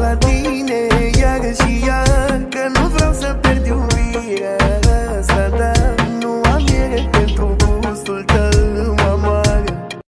la tine Iar și iar Că nu vreau să pierd iubirea